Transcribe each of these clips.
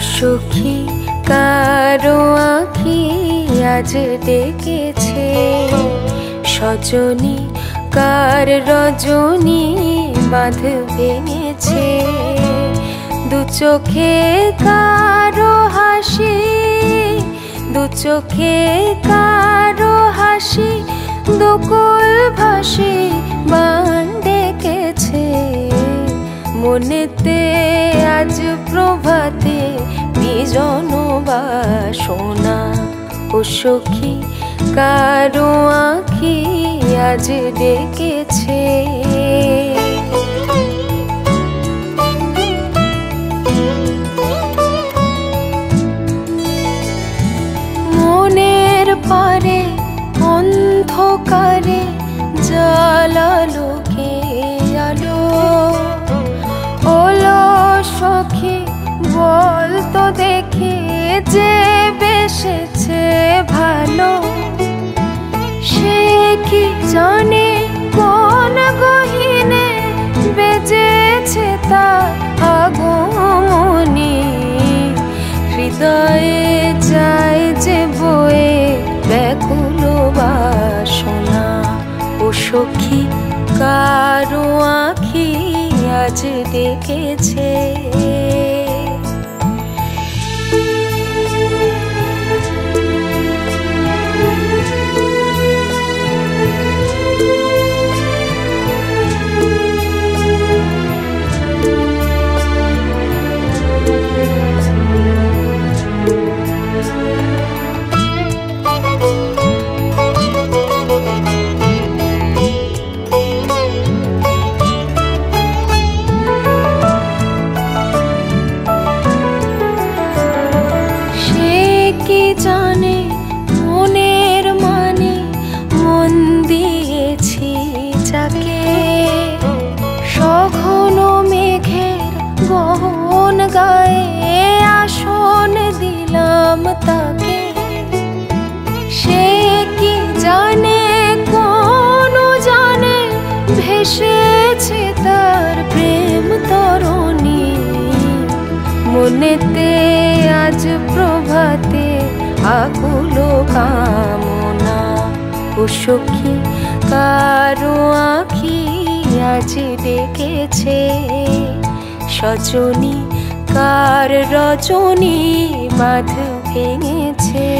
সখী, কারও আঁখি আজ ডেকেছে সজনী, কার রজনী বাঁধ ভেঙেছে। দু চোখে কারও হাসি, দু চোখে কারও হাসি, দুকুল ভাসি বান ডেকেছে। মনেতে আজ প্রভাতে ও সখী কারও আঁখি আজ ডেকেছে। বেসেছে ভালো। সে কি জানে কোন গহিনে বেজেছে তার আগমনী? হৃদয়ে যায় যে বয়ে ব্যাকুল বাসনা। ও সখী, কারও আঁখি আজ ডেকেছে। গায়ে আসন দিলাম তাকে। সে কি জানে, কোন জানে, ভেসেছে তার প্রেম তরণী। মনেতে আজ প্রভাতে আকুল কামনা। ও সখী, কারও আঁখি আজ ডেকেছে সজনী কার রজনী বাঁধ ভেঙেছে।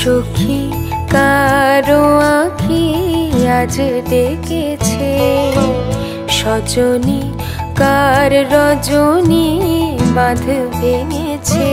সখী কারও আঁখি আজ ডেকেছে। সজনী কার রজনী বাঁধ ভেঙেছে।